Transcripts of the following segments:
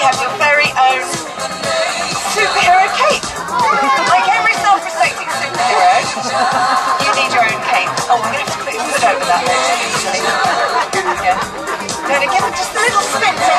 you have your very own superhero cape. like every self-respecting superhero, you need your own cape. Oh, we're going to have to put your over that. yeah. Going to give it just a little spin so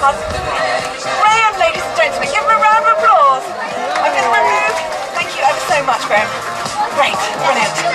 husband. Graham, ladies and gentlemen, give him a round of applause. I'm going to remove, thank you ever so much, Graham. Great, brilliant.